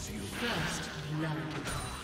First blood.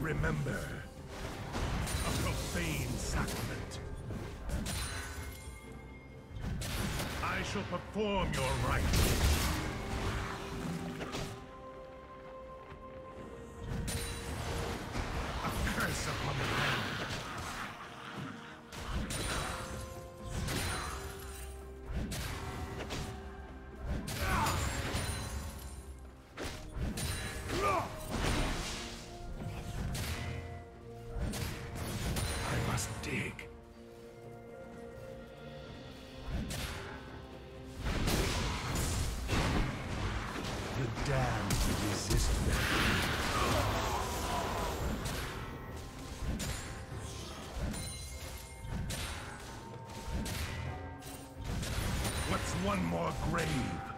Remember. A profane sacrament. I shall perform your rites. One more grave.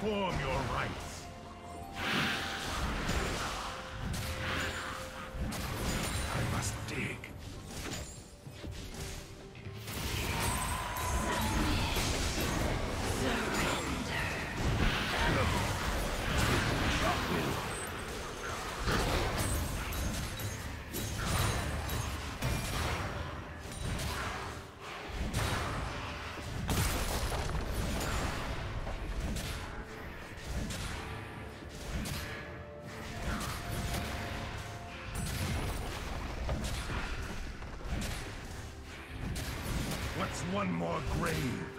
Perform your one more grave.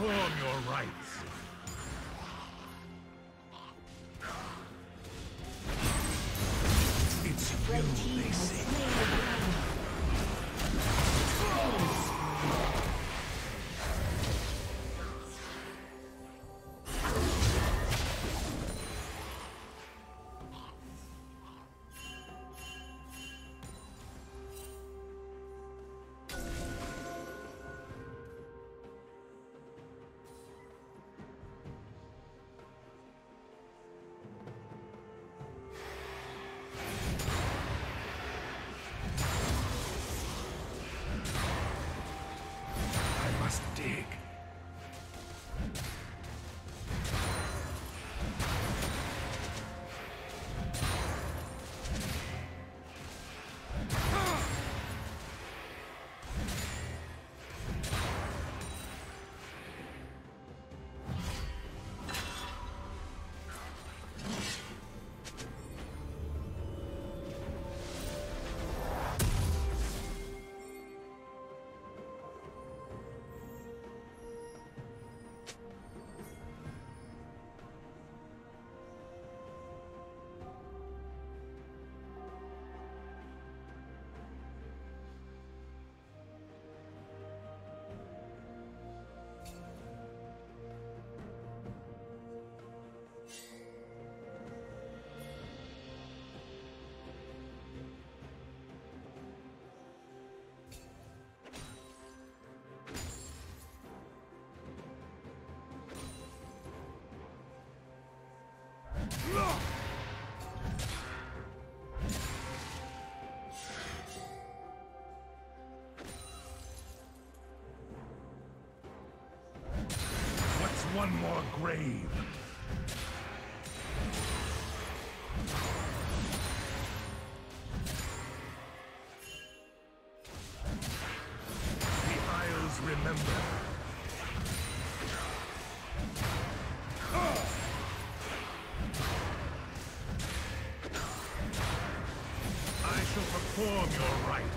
Perform your rites. grave. The Isles remember. I shall perform your rites.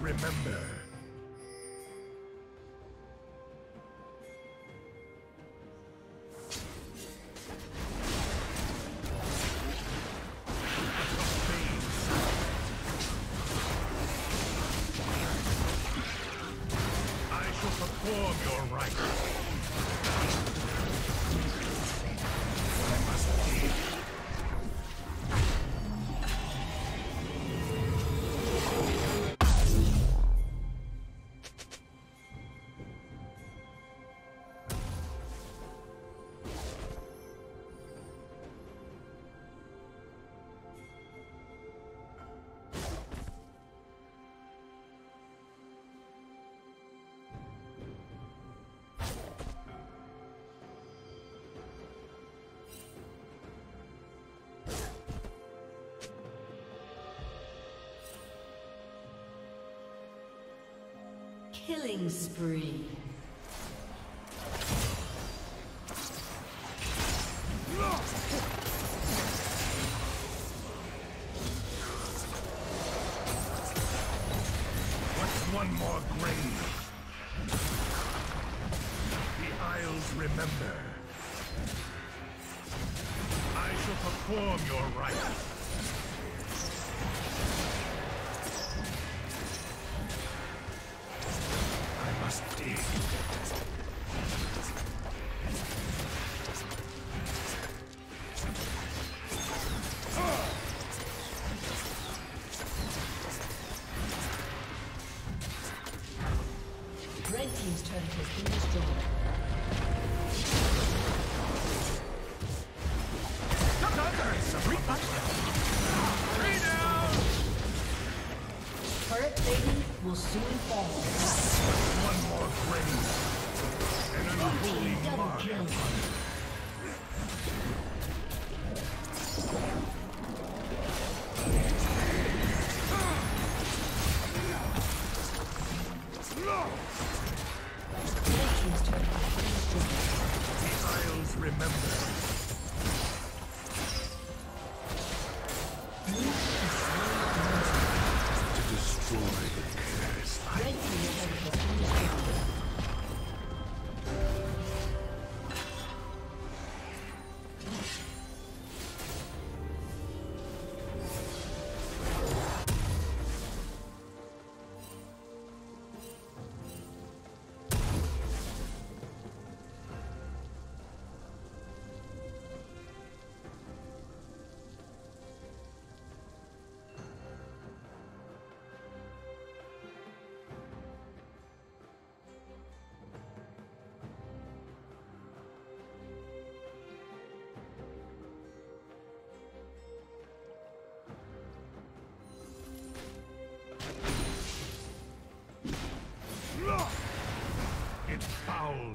remember. Killing spree.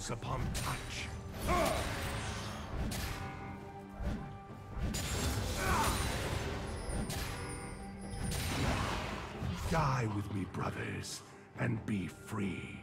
Fouls upon touch. Die with me, brothers, and be free.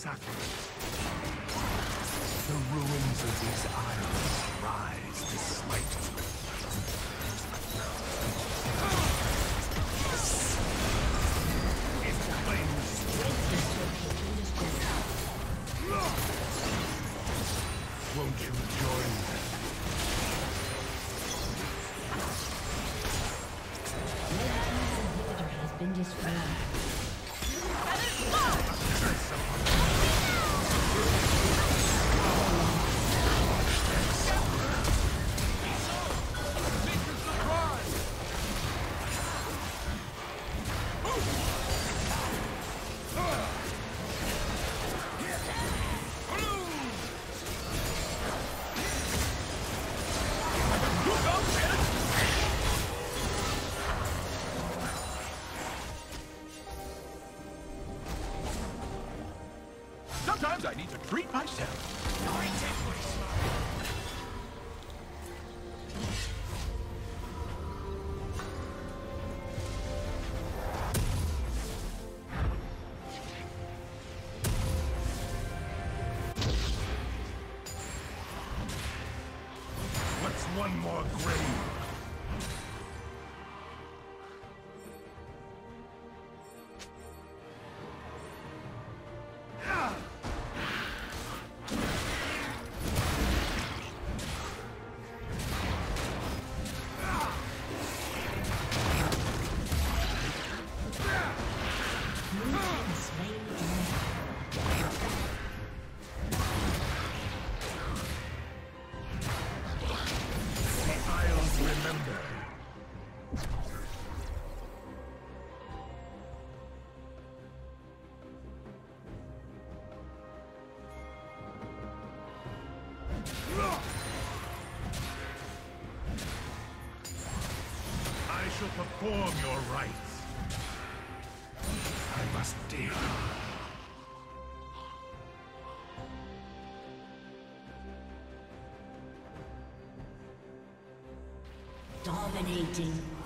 Sacrament. The ruins of these islands rise to smite you. Flames. Won't you join them? has been destroyed. Sometimes Dominating.